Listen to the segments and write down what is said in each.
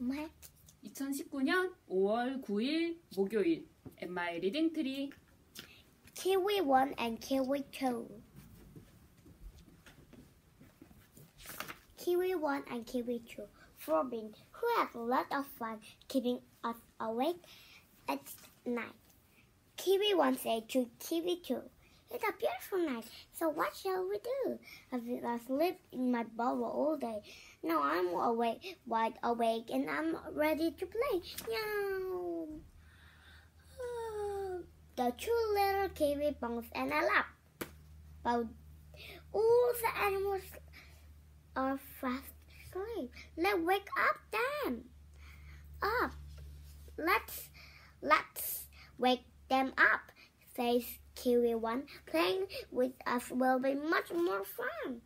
엄마 해. 2019년 5월 9일 목요일 엠마의 리딩 트리 Kiwi 1 and Kiwi 2. Kiwi 1 and Kiwi 2. Robin, who has a lot of fun keeping us awake at night. Kiwi 1 said to Kiwi 2, it's a beautiful night, so what shall we do? I've been asleep in my bubble all day. Now I'm awake, wide awake, and I'm ready to play. Meow. The two little kiwi bounced and I laughed. But all the animals are fast asleep. Let's wake up them. Up. Let's let's wake them up, says Kiwi One. Playing with us will be much more fun.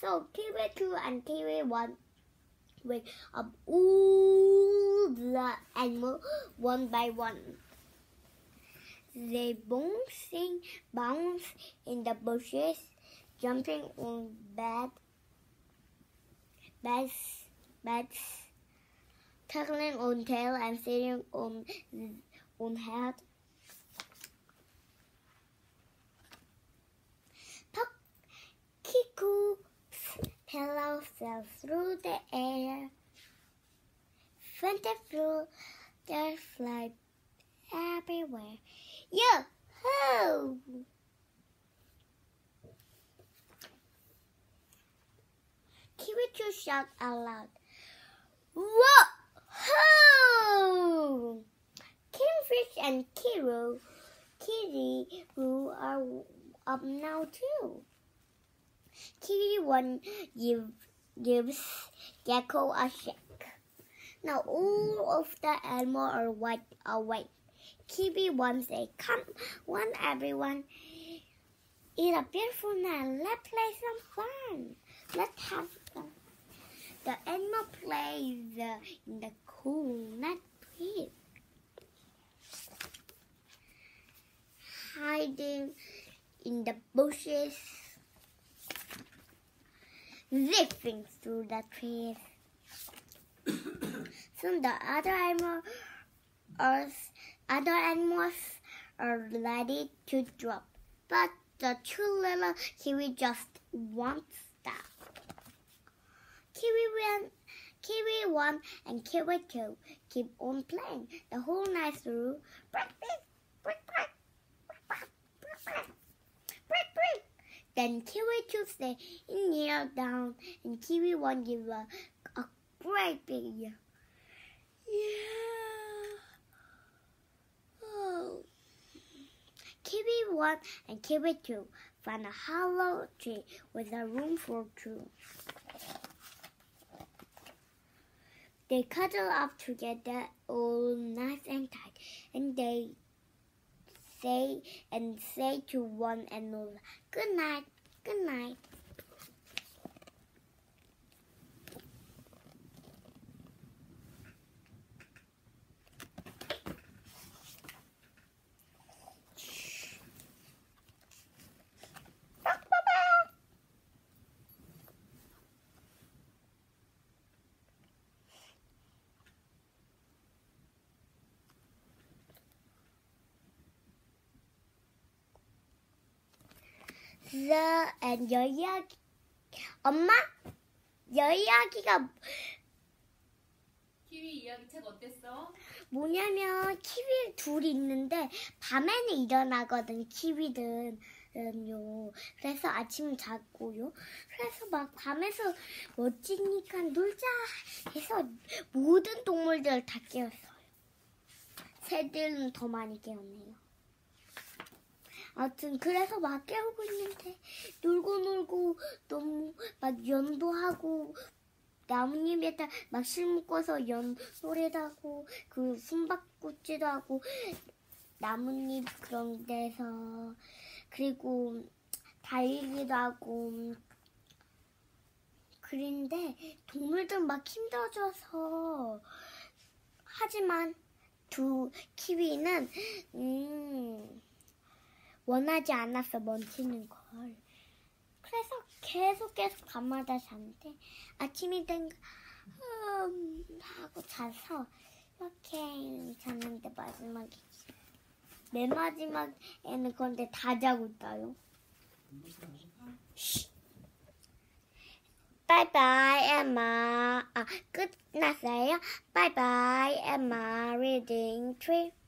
So Kiwi Two and Kiwi One wake up um, all the animals one by one. They bouncing, bounce in the bushes, jumping on bed, beds, beds, tugging on tail and sitting on on head. sails through the air. Fanta flew, there fly everywhere. Yo ho! Kiritu shout aloud. Whoa ho! Kingfish and Kiro, Kitty, who are up now too. Kitty won give gives Gecko a shake. Now all of the animals are wide awake. Kiwi wants say, Come on, everyone. It's a beautiful night. Let's play some fun. Let's have fun. The animal plays in the cool night breeze. Hiding in the bushes. Zipping through the trees. Soon the other animals other animals are ready to drop, but the two little kiwi just won't stop. Kiwi one, Kiwi one, and Kiwi two keep on playing the whole night through. Break, Then Kiwi two stay kneel down, and Kiwi one give a, a great big yeah. Oh. Kiwi 1 and Kiwi 2 found a hollow tree with a room for two. They cuddle up together all nice and tight, and they say and say to one another, "Good night, good night." The and 여이야기 엄마 여 이야기가 키위 이야기 책 어땠어? 뭐냐면 키위 둘이 있는데 밤에는 일어나거든 키위들은요. 그래서 아침 자고요. 그래서 막 밤에서 멋지니까 놀자 해서 모든 동물들을 다 깨웠어요. 새들은 더 많이 깨웠네요. 아무튼 그래서 막 깨우고 있는데 놀고 놀고 너무 막 연도 하고 나뭇잎에다 막 실 묶어서 연 노래도 하고 그 숨바꼭질도 하고 나뭇잎 그런 데서 그리고 달리기도 하고 그런데 동물들 막 힘들어져서 하지만 두 키위는 음 원하지 않았어 멈추는 걸. 그래서 계속 계속 밤마다 잤는데 아침이 된 음, 하고 자서 이렇게 잤는데 마지막에 맨 마지막에는 그런데 다 자고 있다요. 바이바이 엠마 아 끝났어요. 바이바이 엠마 리딩 트립